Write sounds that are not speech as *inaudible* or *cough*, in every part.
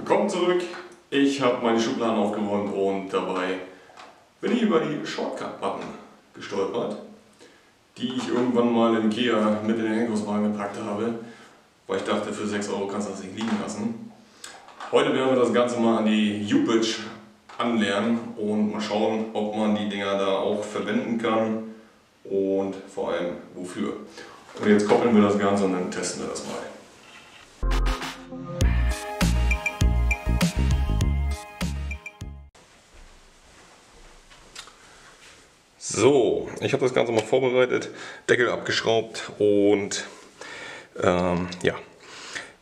Willkommen zurück. Ich habe meine Schubladen aufgeräumt und dabei bin ich über die Shortcut-Button gestolpert, die ich irgendwann mal in Ikea mit in den Einkaufswagen gepackt habe, weil ich dachte, für 6 Euro kannst du das nicht liegen lassen. Heute werden wir das Ganze mal an die U-Bridge anlernen und mal schauen, ob man die Dinger da auch verwenden kann und vor allem wofür. Und jetzt koppeln wir das Ganze und dann testen wir das mal. So, ich habe das Ganze mal vorbereitet, Deckel abgeschraubt und ähm, ja,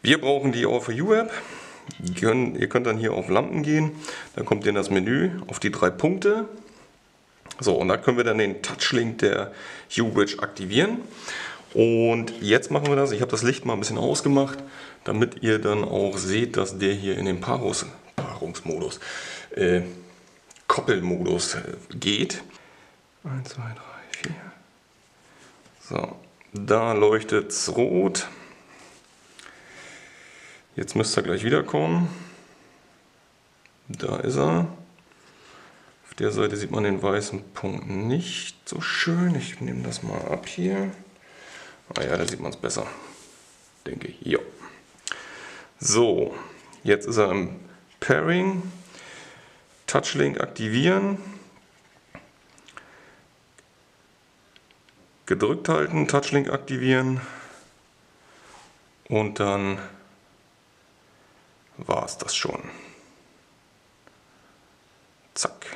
wir brauchen die All for You App. Ihr könnt dann hier auf Lampen gehen, dann kommt ihr in das Menü auf die drei Punkte. So, und da können wir dann den Touchlink der U-Bridge aktivieren. Und jetzt machen wir das. Ich habe das Licht mal ein bisschen ausgemacht, damit ihr dann auch seht, dass der hier in den Paarungs Paarungsmodus, äh, Koppelmodus äh, geht. 1, 2, 3, 4. So, da leuchtet es rot. Jetzt müsste er gleich wiederkommen. Da ist er. Auf der Seite sieht man den weißen Punkt nicht so schön. Ich nehme das mal ab hier. Ah ja, da sieht man es besser. Denke ich. Ja. So, jetzt ist er im Pairing. Touchlink aktivieren. Gedrückt halten, Touchlink aktivieren. Und dann war es das schon. Zack.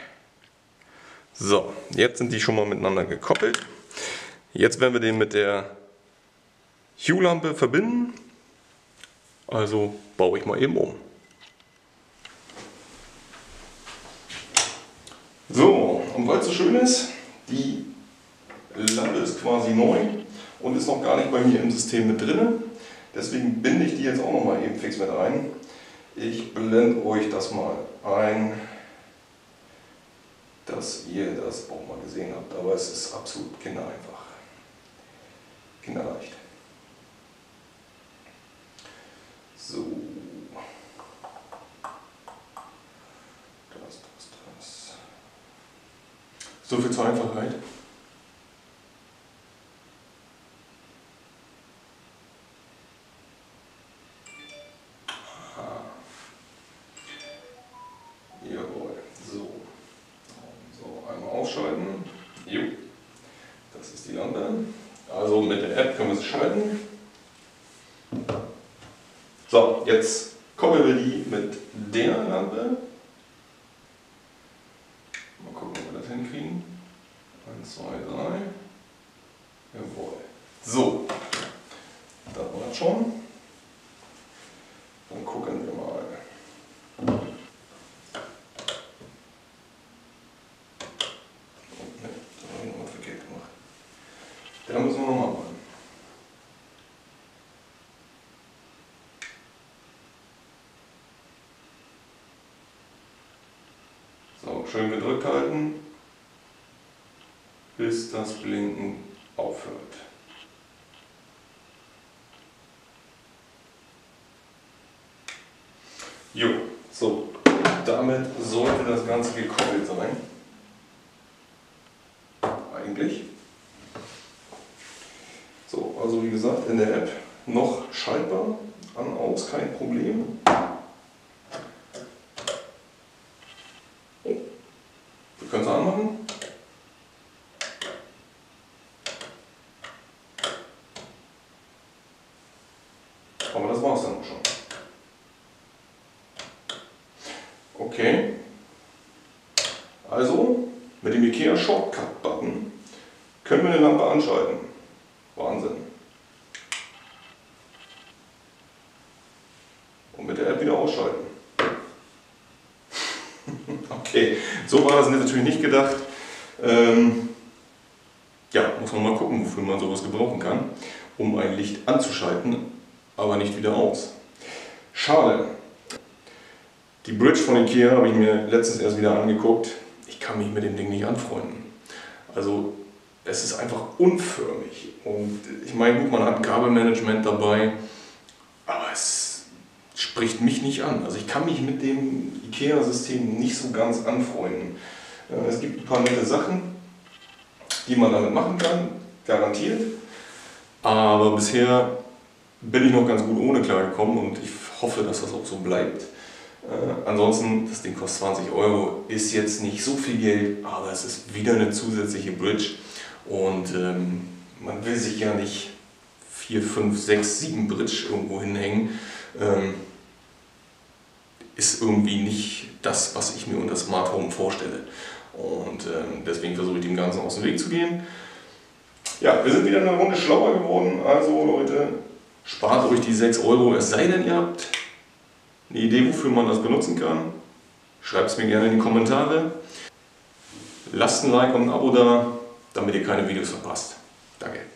So, jetzt sind die schon mal miteinander gekoppelt. Jetzt werden wir den mit der Hue-Lampe verbinden. Also baue ich mal eben um. So, und weil es so schön ist, quasi neu und ist noch gar nicht bei mir im System mit drin. Deswegen binde ich die jetzt auch noch mal eben fix mit ein. Ich blende euch das mal ein, dass ihr das auch mal gesehen habt. Aber es ist absolut kindereinfach. Kinderleicht. So. Das, das, das. So viel zur Einfachheit. Jawohl. So. So, einmal ausschalten. Jo. Das ist die Lampe. Also mit der App können wir sie schalten. So, jetzt koppeln wir die mit der Lampe. Mal gucken, ob wir das hinkriegen. 1, 2, 3. Jawohl. So, das war das schon. Dann gucken wir mal. Oh, ne, da haben wir noch was verkehrt gemacht. Da müssen wir nochmal machen. So, schön gedrückt halten, bis das Blinken aufhört. Jo, so, damit sollte das Ganze gekoppelt sein. Eigentlich. So, also wie gesagt, in der App noch schaltbar, an, aus, kein Problem. Oh, wir können es anmachen. Aber das war es dann auch schon. Okay. Also, mit dem IKEA Shortcut Button können wir eine Lampe anschalten. Und mit der App wieder ausschalten. *laughs* okay, so war das natürlich nicht gedacht. Ähm, ja, muss man mal gucken, wofür man sowas gebrauchen kann, um ein Licht anzuschalten, aber nicht wieder aus. Schade. Die Bridge von Ikea habe ich mir letztens erst wieder angeguckt. Ich kann mich mit dem Ding nicht anfreunden. Also es ist einfach unförmig. Und ich meine, gut, man hat Kabelmanagement dabei, aber es spricht mich nicht an. Also ich kann mich mit dem IKEA-System nicht so ganz anfreunden. Äh, es gibt ein paar nette Sachen, die man damit machen kann, garantiert. Aber bisher bin ich noch ganz gut ohne klargekommen und ich hoffe, dass das auch so bleibt. Äh, ansonsten, das Ding kostet 20 Euro, ist jetzt nicht so viel Geld, aber es ist wieder eine zusätzliche Bridge und ähm, man will sich ja nicht 4, 5, 6, 7 Bridge irgendwo hinhängen. Ähm, ist irgendwie nicht das, was ich mir unter Smart Home vorstelle. Und ähm, deswegen versuche ich dem Ganzen aus dem Weg zu gehen. Ja, wir sind wieder eine Runde schlauer geworden. Also Leute, spart euch die 6 Euro, es sei denn, ihr habt eine Idee, wofür man das benutzen kann. Schreibt es mir gerne in die Kommentare. Lasst ein Like und ein Abo da, damit ihr keine Videos verpasst. Danke.